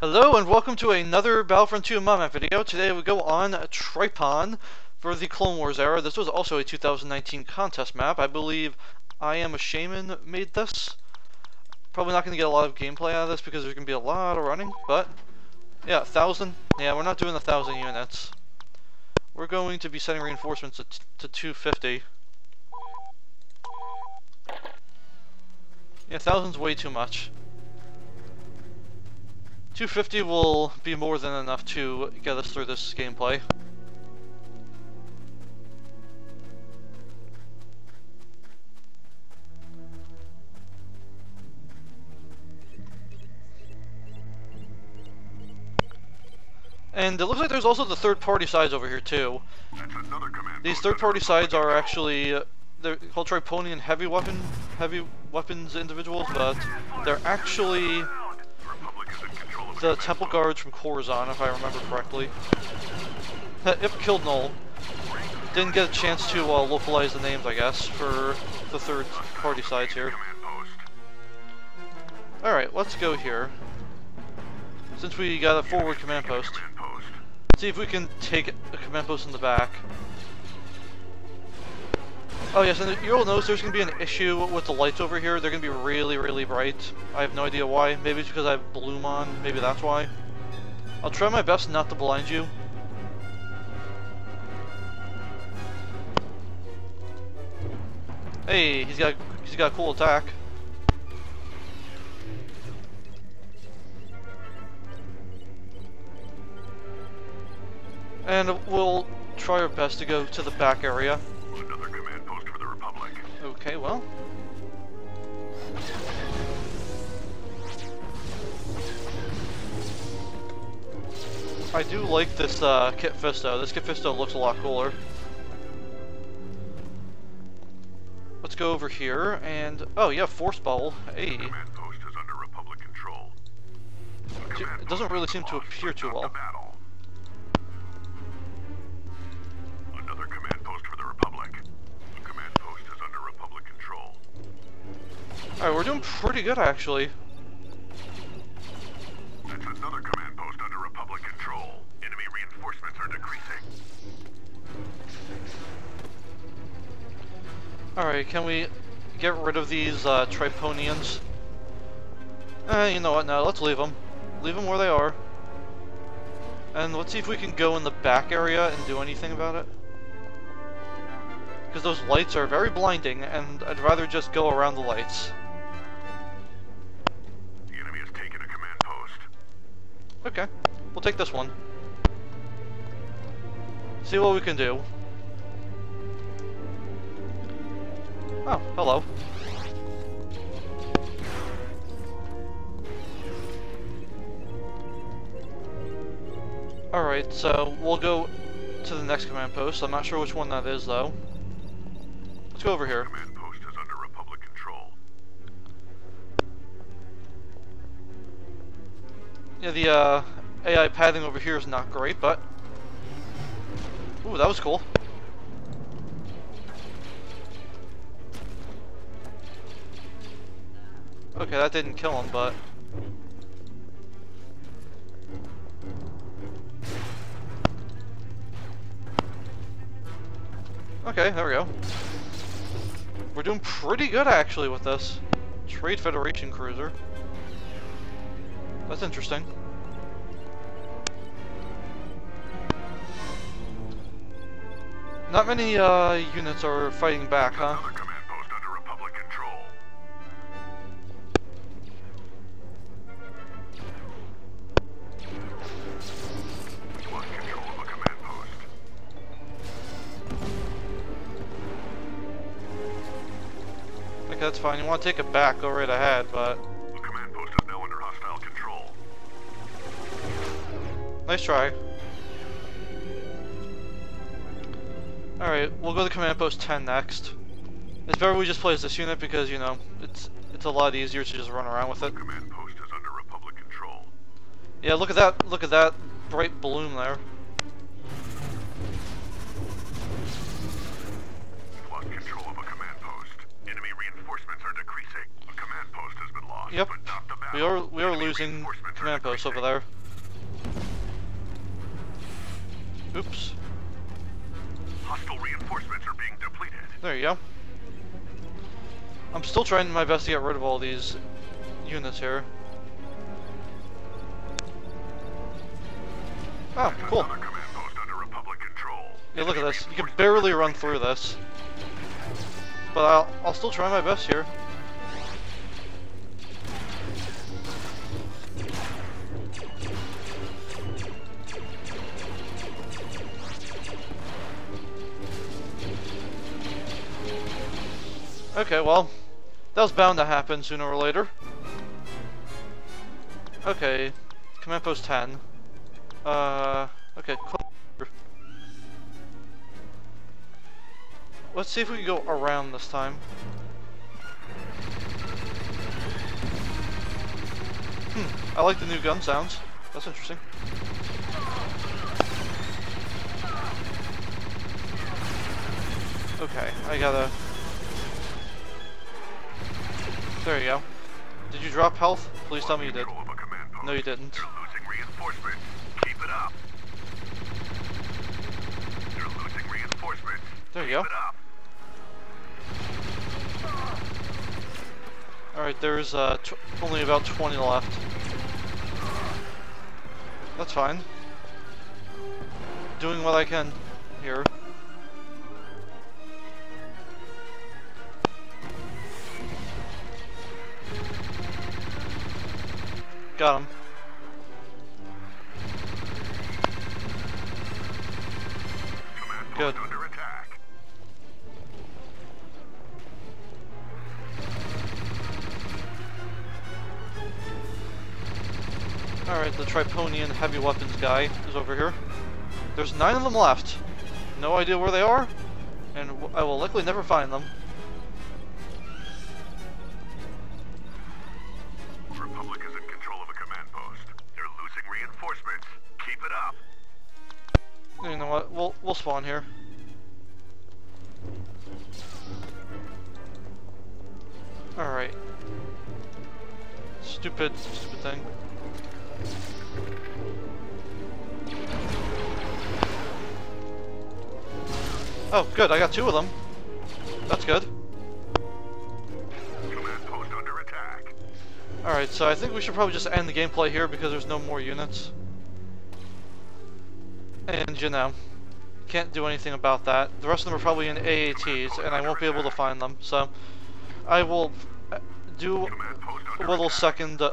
Hello and welcome to another Battlefront 2 Map video. Today we go on Triipon for the Clone Wars era. This was also a 2019 contest map. I believe I Am a Shaman made this. Probably not going to get a lot of gameplay out of this because there's going to be a lot of running, but yeah, 1,000. Yeah, we're not doing the 1,000 units. We're going to be sending reinforcements to, to 250. Yeah, 1,000's way too much. 250 will be more than enough to get us through this gameplay. And it looks like there's also the third-party sides over here too. These third-party sides are actually uh, they're called Triiponian heavy weapon heavy weapons individuals, but they're actually the temple guards from Coruscant, if I remember correctly. If killed Null. Didn't get a chance to uh, localize the names, I guess, for the third party sides here. Alright, let's go here. Since we got a forward command post. See if we can take a command post in the back. Oh yes, and you'll notice there's going to be an issue with the lights over here. They're going to be really, really bright. I have no idea why. Maybe it's because I have bloom on. Maybe that's why. I'll try my best not to blind you. Hey, he's got he's got a cool attack. And we'll try our best to go to the back area. Okay, well. I do like this uh, Kit Fisto. This Kit Fisto looks a lot cooler. Let's go over here and oh yeah, Force Bubble. Hey. It doesn't really seem to appear too well. Alright, we're doing pretty good actually. That's another command post under Republic control. Enemy reinforcements are decreasing. Alright, can we get rid of these uh, Triiponians? Eh, you know what, now let's leave them. Leave them where they are. And let's see if we can go in the back area and do anything about it. Because those lights are very blinding, and I'd rather just go around the lights. Okay, we'll take this one. See what we can do. Oh, hello. Alright, so we'll go to the next command post. I'm not sure which one that is, though. Let's go over here. Yeah, the uh, AI pathing over here is not great, but... Ooh, that was cool. Okay, that didn't kill him, but... Okay, there we go. We're doing pretty good, actually, with this. Trade Federation cruiser. That's interesting. Not many uh, units are fighting back, huh? Okay, that's fine. You want to take it back, go right ahead, but... Nice try. Alright, we'll go to command post 10 next. It's better we just play as this unit because, you know, it's it's a lot easier to just run around with it. Command post is under Republic control. Yeah, look at that look at that bright bloom there. Lost control of a command post. Enemy reinforcements are decreasing. A command post has been lost. Yep. but not the We are we are Enemy losing command posts over there. Oops. Hostile reinforcements are being depleted. There you go. I'm still trying my best to get rid of all these units here. Oh, cool. Another command post under Republic control. Yeah, look at this. You can barely run through this. But I'll, I'll still try my best here. Okay, well, that was bound to happen sooner or later. Okay, command post 10. Uh, okay, Let's see if we can go around this time. Hmm, I like the new gun sounds. That's interesting. Okay, I gotta... There you go. Did you drop health? Please tell me you did. Control of a command post. No, you didn't. They're losing reinforcements. Keep it up. They're losing reinforcements. There you go. Alright, there's uh, only about 20 left. That's fine. Doing what I can here. Got him. Good. Alright, the Triiponian heavy weapons guy is over here. There's nine of them left. No idea where they are, and I will likely never find them. We'll spawn here. All right. Stupid, stupid thing. Oh, good. I got two of them. That's good. Command post under attack. All right. So I think we should probably just end the gameplay here because there's no more units. And you know, can't do anything about that. The rest of them are probably in AATs, and I won't be able to find them. So I will uh, do a little second. Uh,